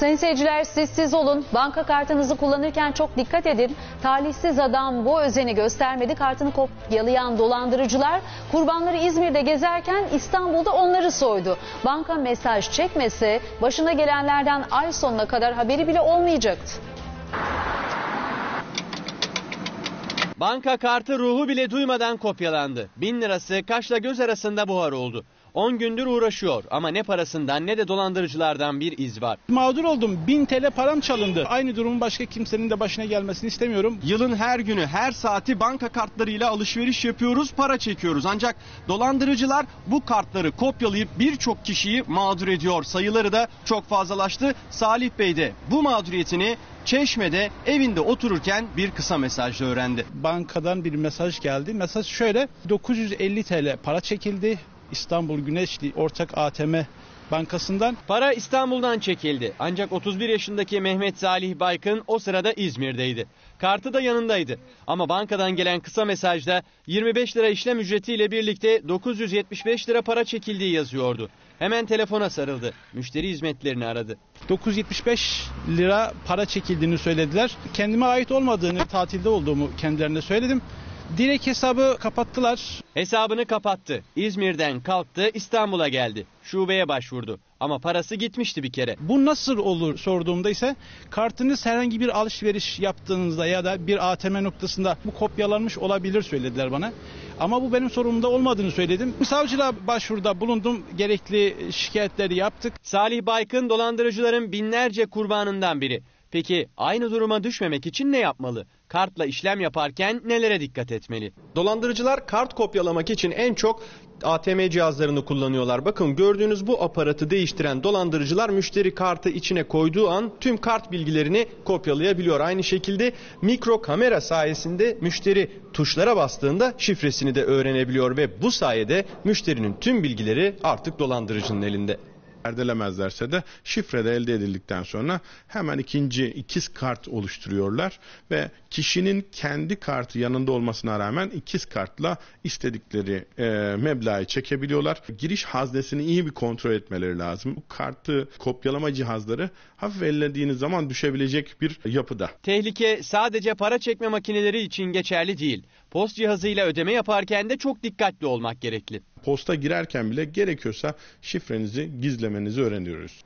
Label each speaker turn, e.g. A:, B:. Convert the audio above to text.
A: Sayın seyirciler sessiz olun. Banka kartınızı kullanırken çok dikkat edin. Talihsiz adam bu özeni göstermedi. Kartını kopyalayan dolandırıcılar kurbanları İzmir'de gezerken İstanbul'da onları soydu. Banka mesaj çekmese başına gelenlerden ay sonuna kadar haberi bile olmayacaktı.
B: Banka kartı ruhu bile duymadan kopyalandı. Bin lirası kaşla göz arasında buhar oldu. 10 gündür uğraşıyor ama ne parasından ne de dolandırıcılardan bir iz var.
C: Mağdur oldum. 1000 TL param çalındı. Aynı durumun başka kimsenin de başına gelmesini istemiyorum.
D: Yılın her günü, her saati banka kartlarıyla alışveriş yapıyoruz, para çekiyoruz. Ancak dolandırıcılar bu kartları kopyalayıp birçok kişiyi mağdur ediyor. Sayıları da çok fazlalaştı. Salih Bey de bu mağduriyetini Çeşme'de evinde otururken bir kısa mesajla öğrendi.
C: Bankadan bir mesaj geldi. Mesaj şöyle 950 TL para çekildi. İstanbul Güneşli Ortak ATM Bankası'ndan.
B: Para İstanbul'dan çekildi. Ancak 31 yaşındaki Mehmet Salih Baykın o sırada İzmir'deydi. Kartı da yanındaydı. Ama bankadan gelen kısa mesajda 25 lira işlem ücretiyle birlikte 975 lira para çekildiği yazıyordu. Hemen telefona sarıldı. Müşteri hizmetlerini aradı.
C: 975 lira para çekildiğini söylediler. Kendime ait olmadığını, tatilde olduğumu kendilerine söyledim. Direkt hesabı kapattılar.
B: Hesabını kapattı. İzmir'den kalktı İstanbul'a geldi. Şubeye başvurdu. Ama parası gitmişti bir kere.
C: Bu nasıl olur sorduğumda ise kartınız herhangi bir alışveriş yaptığınızda ya da bir ATM noktasında bu kopyalanmış olabilir söylediler bana. Ama bu benim sorumlumda olmadığını söyledim. Savcılığa başvuruda bulundum. Gerekli şikayetleri yaptık.
B: Salih Baykın dolandırıcıların binlerce kurbanından biri. Peki aynı duruma düşmemek için ne yapmalı? Kartla işlem yaparken nelere dikkat etmeli?
D: Dolandırıcılar kart kopyalamak için en çok ATM cihazlarını kullanıyorlar. Bakın gördüğünüz bu aparatı değiştiren dolandırıcılar müşteri kartı içine koyduğu an tüm kart bilgilerini kopyalayabiliyor. Aynı şekilde mikro kamera sayesinde müşteri tuşlara bastığında şifresini de öğrenebiliyor ve bu sayede müşterinin tüm bilgileri artık dolandırıcının elinde.
E: Erdelemezlerse de şifre de elde edildikten sonra hemen ikinci ikiz kart oluşturuyorlar ve kişinin kendi kartı yanında olmasına rağmen ikiz kartla istedikleri e, meblağı çekebiliyorlar. Giriş haznesini iyi bir kontrol etmeleri lazım. Bu kartı kopyalama cihazları hafif ellediğiniz zaman düşebilecek bir yapıda.
B: Tehlike sadece para çekme makineleri için geçerli değil. Post cihazıyla ödeme yaparken de çok dikkatli olmak gerekli.
E: Posta girerken bile gerekiyorsa şifrenizi gizlemenizi öğreniyoruz.